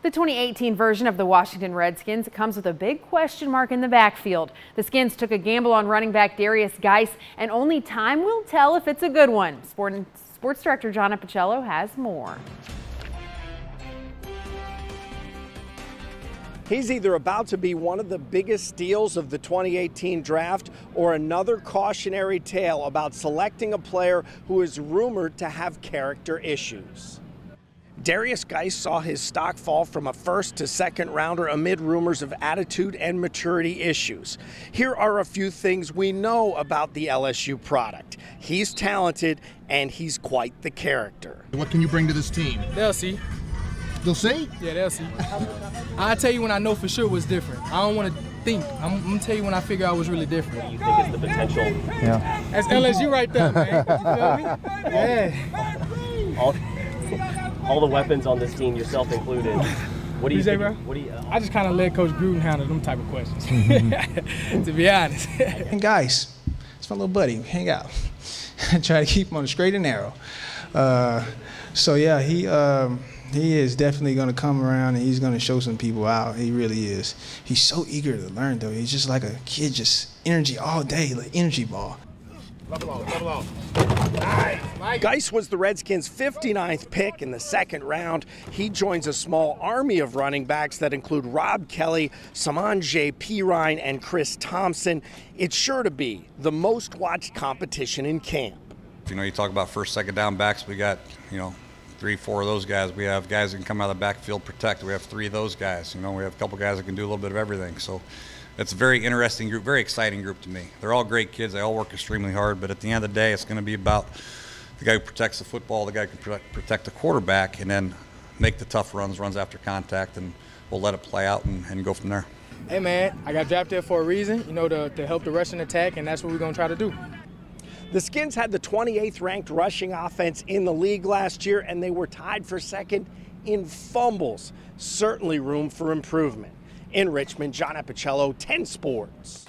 The 2018 version of the Washington Redskins comes with a big question mark in the backfield. The Skins took a gamble on running back Derrius Guice, and only time will tell if it's a good one. Sport, sports director John Appicello has more. He's either about to be one of the biggest steals of the 2018 draft or another cautionary tale about selecting a player who is rumored to have character issues. Derrius Guice saw his stock fall from a first to second rounder amid rumors of attitude and maturity issues. Here are a few things we know about the LSU product. He's talented and he's quite the character. What can you bring to this team? They'll see. They'll see? Yeah, they'll see. I'll tell you when I know for sure what's different. I don't want to think. I'm, I'm, gonna tell you when I figure out what's really different. What do you think is the potential? Yeah. That's LSU right there, man. You feel me? Yeah. All, all the weapons on this team, yourself included. What do you, you say, bro? What do you? Uh, I just kind of let Coach Gruden handle them type of questions. to be honest. and guys, it's my little buddy. Hang out. Try to keep him on the straight and narrow. Uh, so yeah, he. Um, he is definitely going to come around and he's going to show some people out. He really is. He's so eager to learn, though. He's just like a kid, just energy all day, like energy ball. Level off, level off. Nice. Guice was the Redskins' 59th pick in the second round. He joins a small army of running backs that include Rob Kelley, Samaje Perine, and Chris Thompson. It's sure to be the most watched competition in camp. You know, you talk about first, second down backs. We got, you know, three, four of those guys. We have guys that can come out of the backfield protect. We have three of those guys. You know, we have a couple guys that can do a little bit of everything. So it's a very interesting group, very exciting group to me. They're all great kids. They all work extremely hard. But at the end of the day, it's going to be about the guy who protects the football, the guy who can protect the quarterback, and then make the tough runs, runs after contact, and we'll let it play out and, and go from there. Hey man, I got drafted for a reason, you know, to, to help the rushing attack, and that's what we're gonna try to do. The Skins had the 28th ranked rushing offense in the league last year, and they were tied for second in fumbles. Certainly room for improvement. In Richmond, John Appicello, 10 Sports.